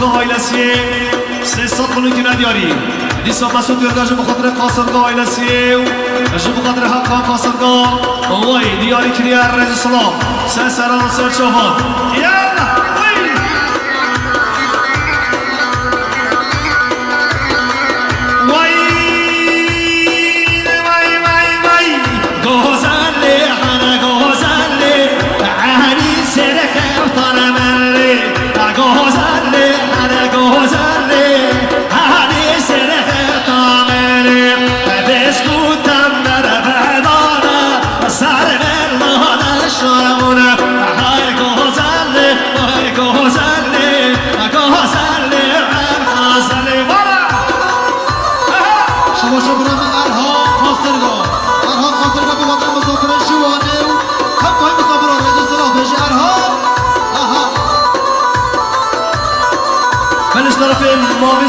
کاسرگاه های سه سات پلوی که ندیاریم دی سات بسو دیار کاشم بخاطر کاسرگاه های لسیه کاشم بخاطر حق کام کاسرگاه اللهی دیاری کنیر رزی سلام سه سران سه چوهان یه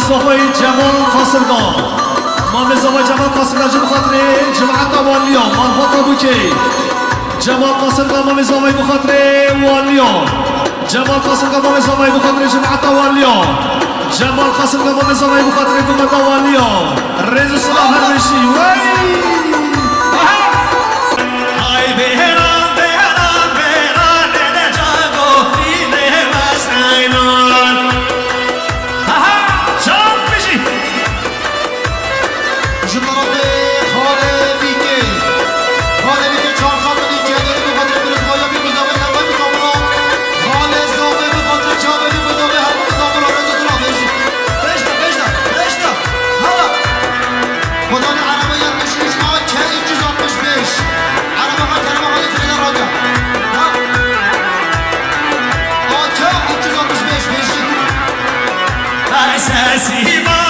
مهندس جمال قاسمدار مهندس آقای جمال قاسمدار جو بخاطر جماعت والیا مالفات بوکی جمال قاسمدار مهندس آقای بخاطر والیا جمال قاسمدار مهندس آقای بخاطر جماعت والیا جمال قاسمدار مهندس آقای بخاطر حکومت والیا رئیس صلاح هرمشی وی Happy birthday.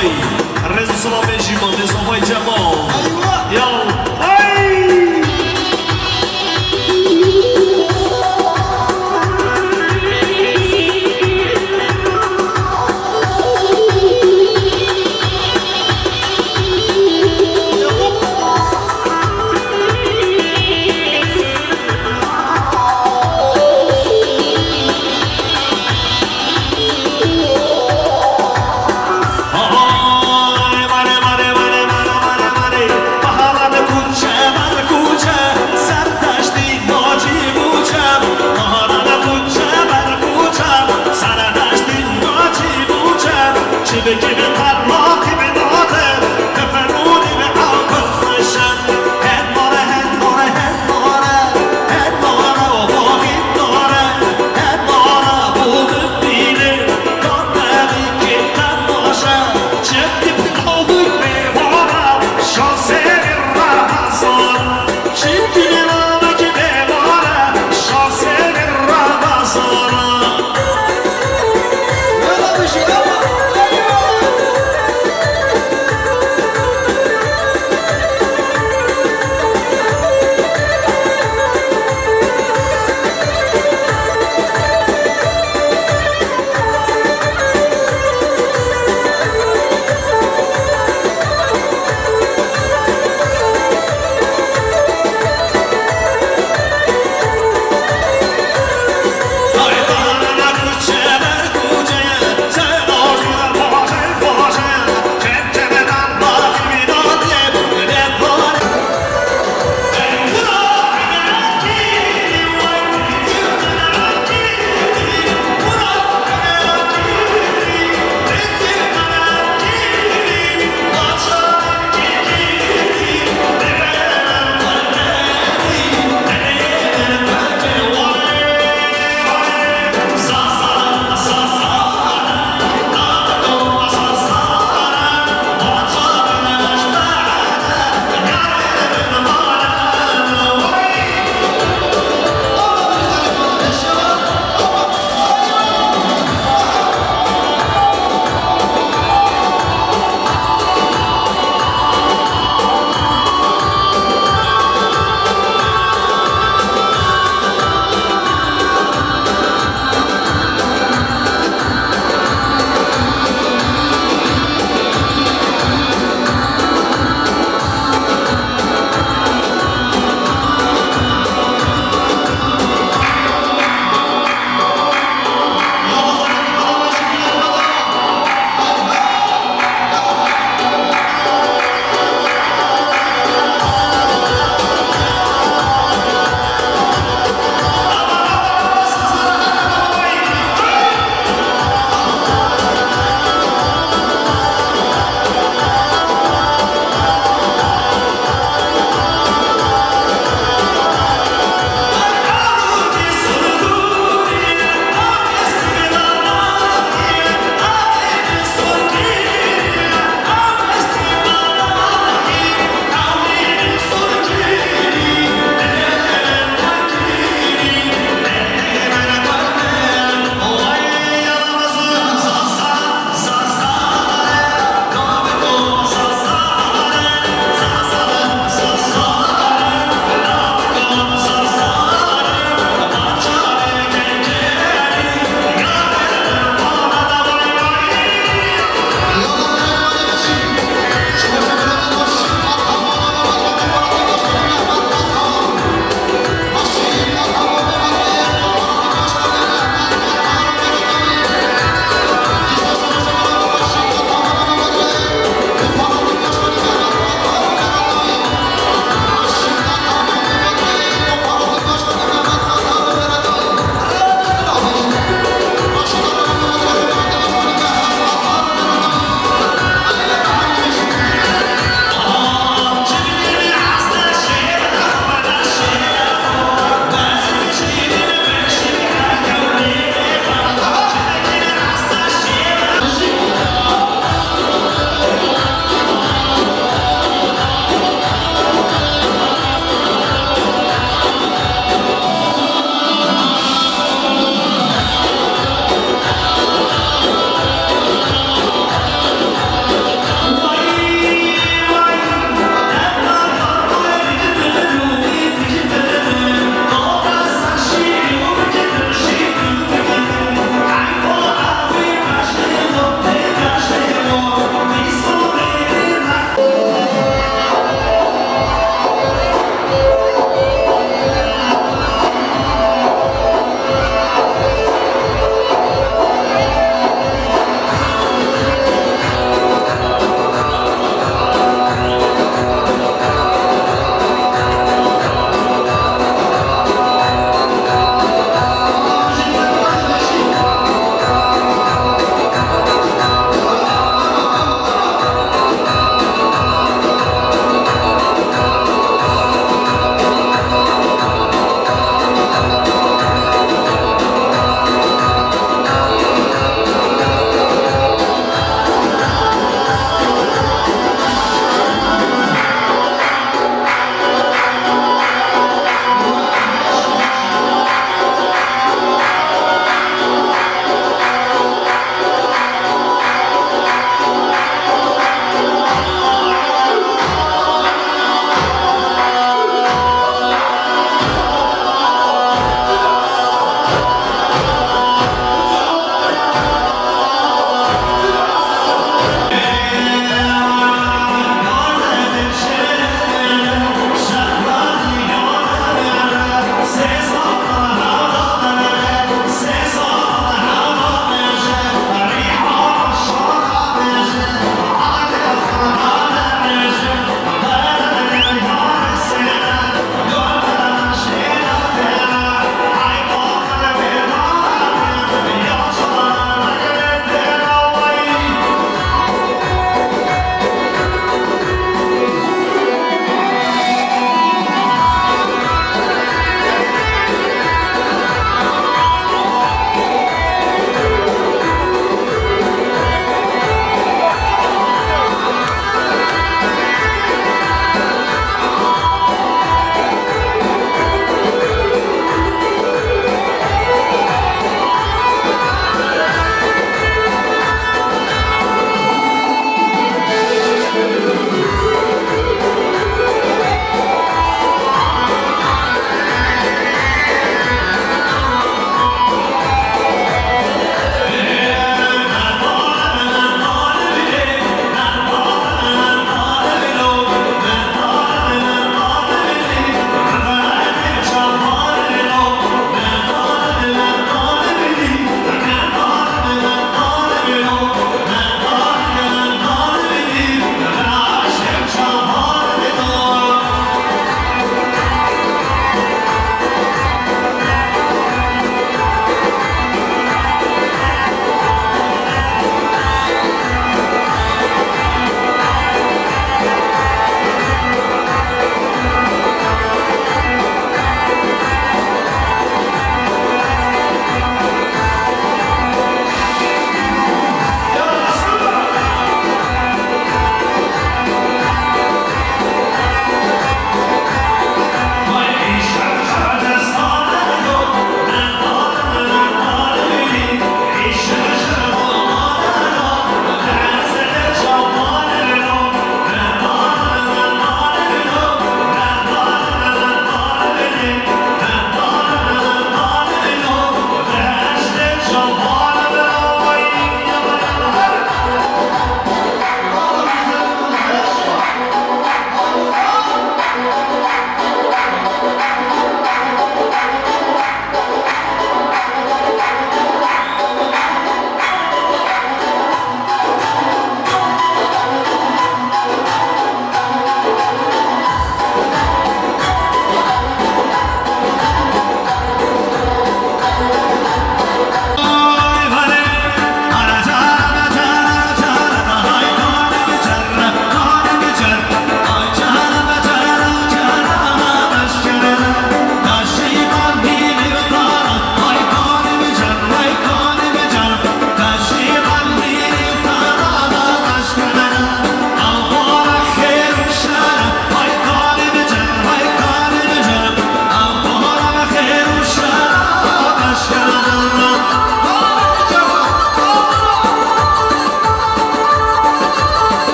Illinois.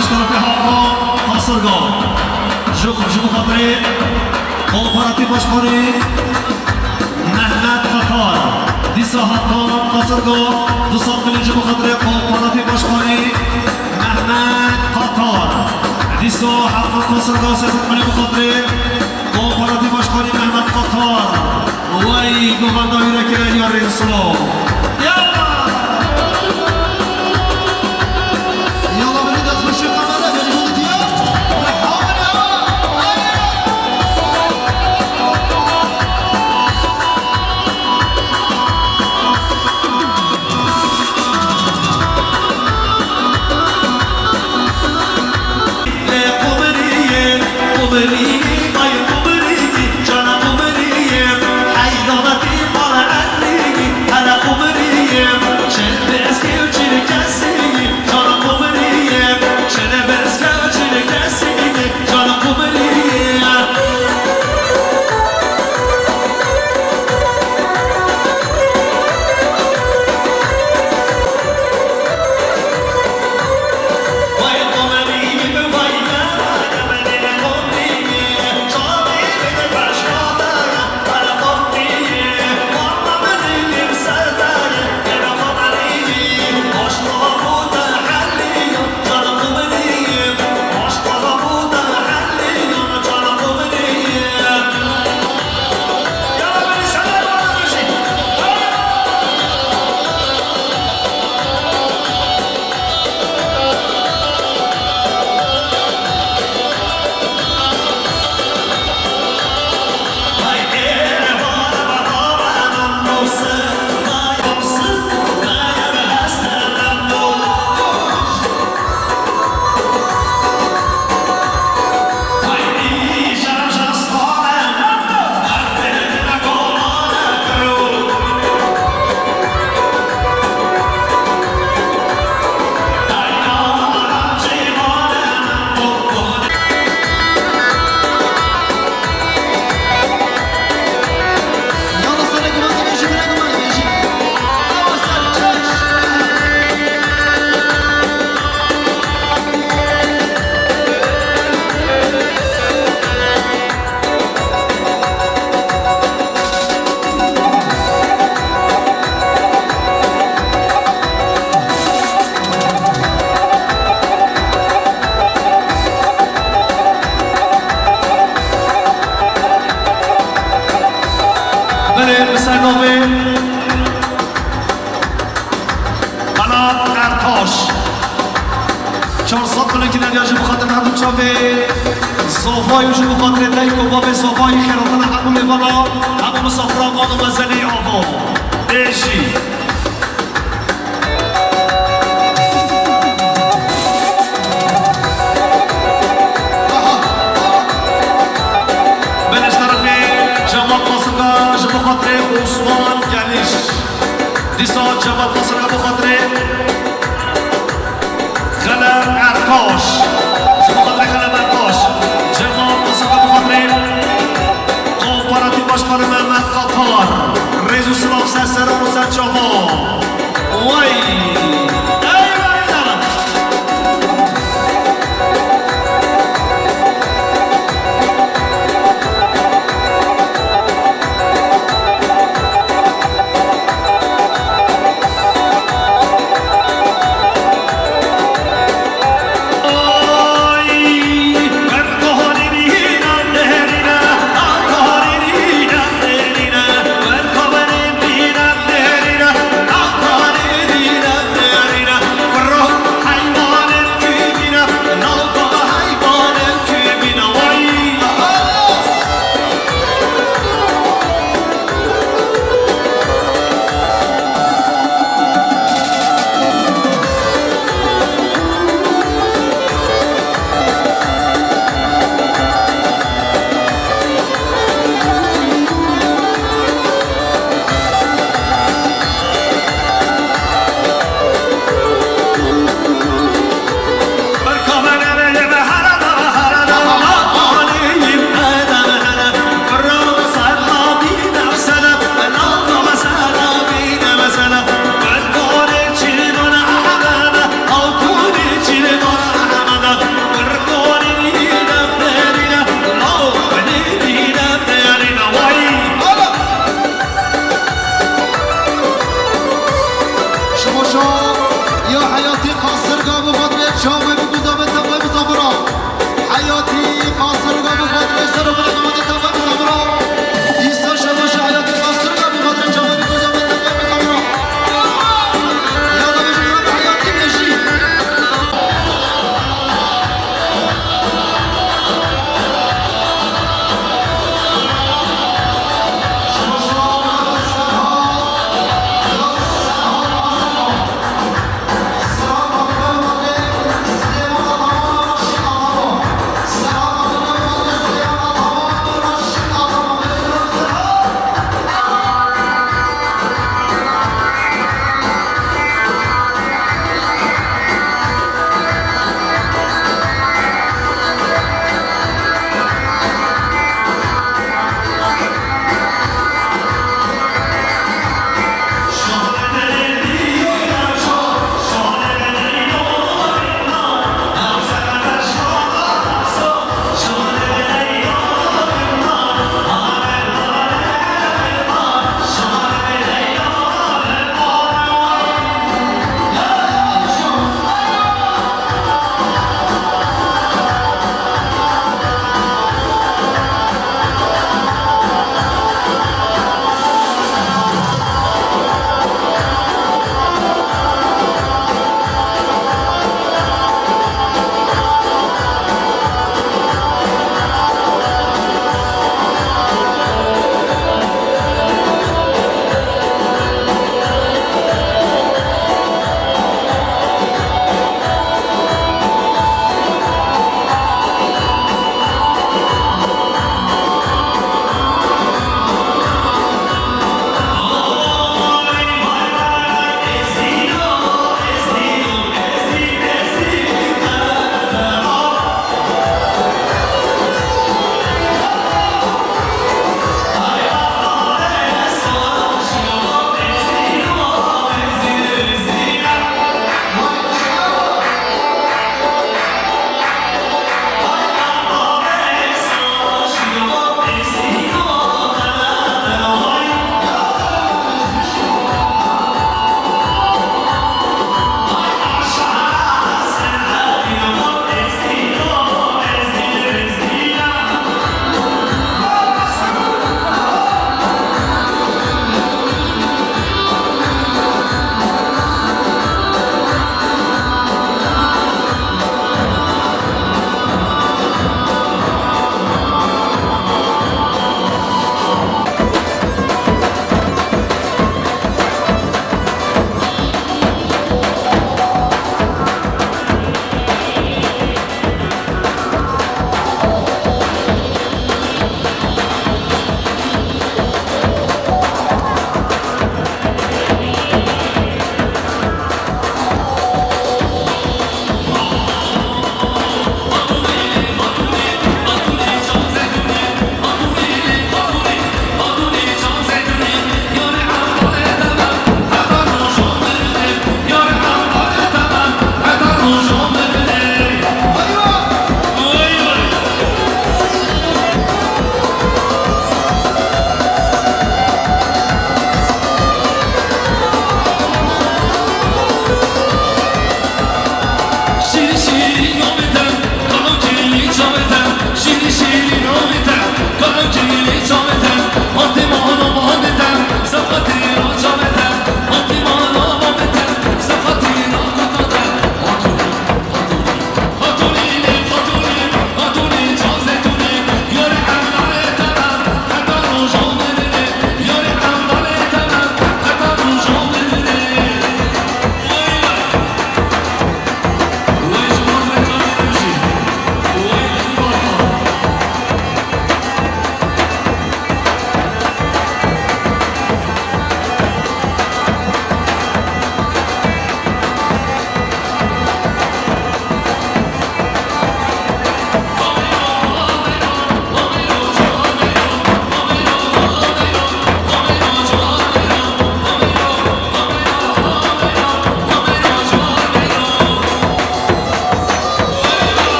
گردش طرف حقا قصرگاه شما خاطر کارپارتی باشکاری محمد خطار دیسا حقا قصرگاه دو سال میلیون شما خاطر کارپارتی باشکاری محمد خطار دیسا حقا قصرگاه سیاست میلیون خاطر کارپارتی باشکاری محمد خطار وای گوهندایی را که یاری رسولان believe 之后